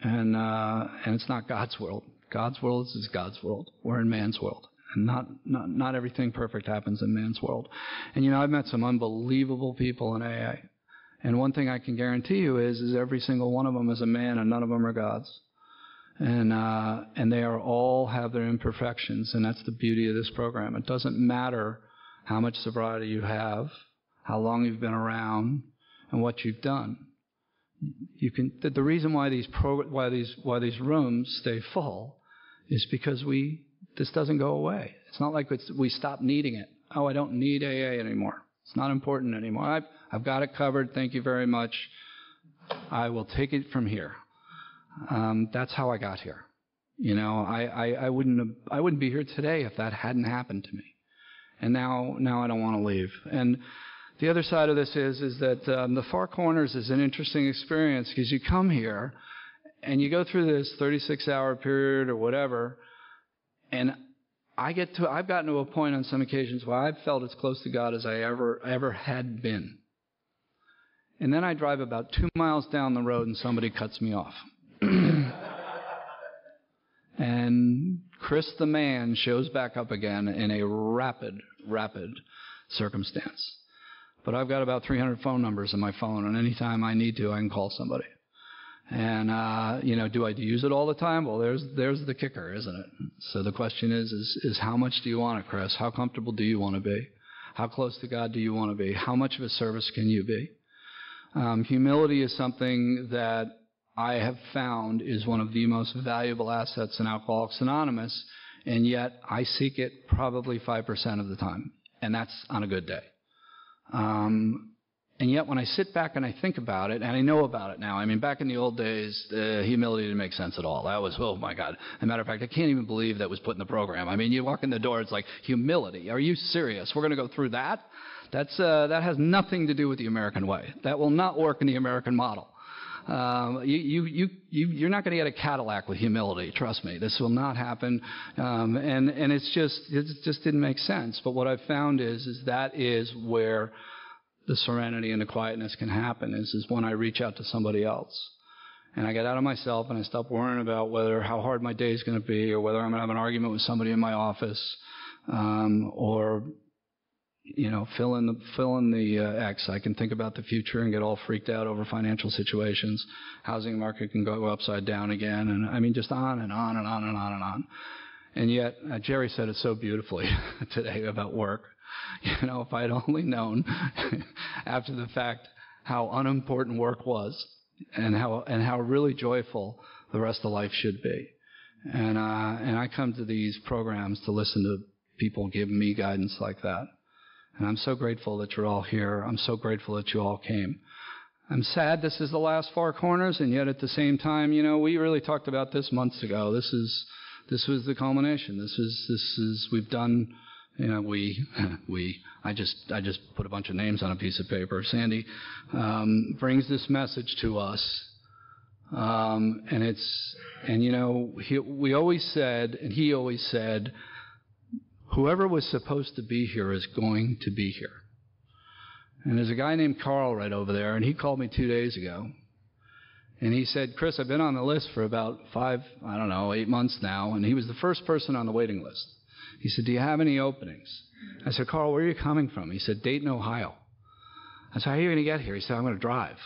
and uh, and it's not God's world. God's world is God's world. We're in man's world. And not, not, not everything perfect happens in man's world. And you know, I've met some unbelievable people in AA. And one thing I can guarantee you is, is every single one of them is a man and none of them are gods. And, uh, and they are all have their imperfections. And that's the beauty of this program. It doesn't matter how much sobriety you have, how long you've been around, and what you've done. You can, the, the reason why these, pro, why, these, why these rooms stay full is because we this doesn't go away. It's not like we stop needing it. Oh, I don't need AA anymore. It's not important anymore. I've, I've got it covered. Thank you very much. I will take it from here. Um, that's how I got here. You know, I, I, I wouldn't have, I wouldn't be here today if that hadn't happened to me. And now now I don't want to leave. And the other side of this is is that um, the Far Corners is an interesting experience because you come here and you go through this 36 hour period or whatever and I get to, I've gotten to a point on some occasions where I've felt as close to God as I ever, ever had been. And then I drive about two miles down the road and somebody cuts me off. and Chris the man shows back up again in a rapid, rapid circumstance. But I've got about 300 phone numbers in my phone, and anytime I need to, I can call somebody. And uh, you know, do I use it all the time? Well, there's there's the kicker, isn't it? So the question is, is is how much do you want it, Chris? How comfortable do you want to be? How close to God do you want to be? How much of a service can you be? Um, humility is something that I have found is one of the most valuable assets in Alcoholics Anonymous, and yet I seek it probably 5% of the time, and that's on a good day. Um, and yet, when I sit back and I think about it, and I know about it now, I mean, back in the old days, uh, humility didn't make sense at all. That was, oh my God. As a matter of fact, I can't even believe that was put in the program. I mean, you walk in the door, it's like, humility. Are you serious? We're going to go through that? That's, uh, that has nothing to do with the American way. That will not work in the American model. Um, you, you, you, you, you're not going to get a Cadillac with humility. Trust me. This will not happen. Um, and, and it's just, it just didn't make sense. But what I've found is, is that is where the serenity and the quietness can happen is, is when I reach out to somebody else. And I get out of myself and I stop worrying about whether how hard my day is going to be or whether I'm going to have an argument with somebody in my office um, or you know fill in the fill in the uh, X. I can think about the future and get all freaked out over financial situations. Housing market can go upside down again, and I mean just on and on and on and on and on. And yet, uh, Jerry said it so beautifully today about work. You know, if I had only known after the fact how unimportant work was and how, and how really joyful the rest of life should be. And, uh, and I come to these programs to listen to people give me guidance like that. And I'm so grateful that you're all here. I'm so grateful that you all came. I'm sad this is the last Far Corners, and yet at the same time, you know, we really talked about this months ago. This is, this was the culmination. This is, this is, we've done you know, we, we, I just, I just put a bunch of names on a piece of paper. Sandy um, brings this message to us, um, and it's, and you know, he, we always said, and he always said, whoever was supposed to be here is going to be here. And there's a guy named Carl right over there, and he called me two days ago. And he said, Chris, I've been on the list for about five, I don't know, eight months now, and he was the first person on the waiting list. He said, Do you have any openings? I said, Carl, where are you coming from? He said, Dayton, Ohio. I said, How are you going to get here? He said, I'm going to drive.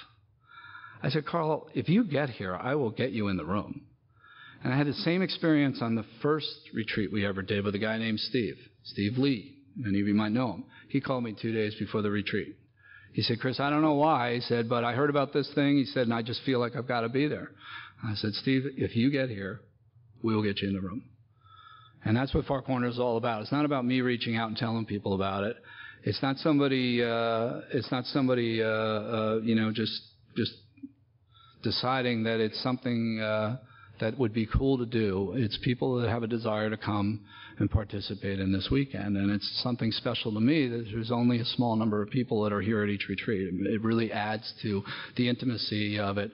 I said, Carl, if you get here, I will get you in the room. And I had the same experience on the first retreat we ever did with a guy named Steve, Steve Lee. Many of you might know him. He called me two days before the retreat. He said, Chris, I don't know why. He said, but I heard about this thing. He said, and I just feel like I've got to be there. I said, Steve, if you get here, we will get you in the room. And that's what Far Corner is all about. It's not about me reaching out and telling people about it. It's not somebody. Uh, it's not somebody. Uh, uh, you know, just just deciding that it's something uh, that would be cool to do. It's people that have a desire to come and participate in this weekend, and it's something special to me that there's only a small number of people that are here at each retreat. It really adds to the intimacy of it.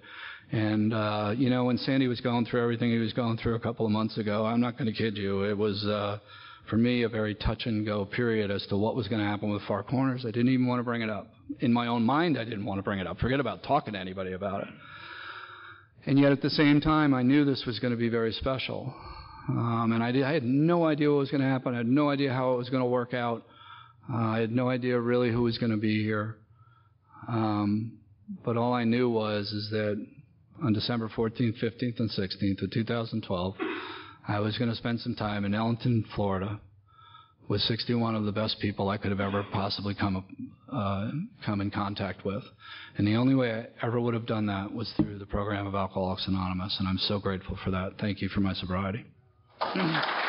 And, uh, you know, when Sandy was going through everything he was going through a couple of months ago, I'm not going to kid you, it was, uh, for me, a very touch and go period as to what was going to happen with Far Corners. I didn't even want to bring it up. In my own mind, I didn't want to bring it up. Forget about talking to anybody about it. And yet at the same time, I knew this was going to be very special. Um, and I, did, I, had no idea what was going to happen. I had no idea how it was going to work out. Uh, I had no idea really who was going to be here. Um, but all I knew was is that on December 14th, 15th, and 16th of 2012, I was going to spend some time in Ellenton, Florida, with 61 of the best people I could have ever possibly come uh, come in contact with. And the only way I ever would have done that was through the program of Alcoholics Anonymous, and I'm so grateful for that. Thank you for my sobriety.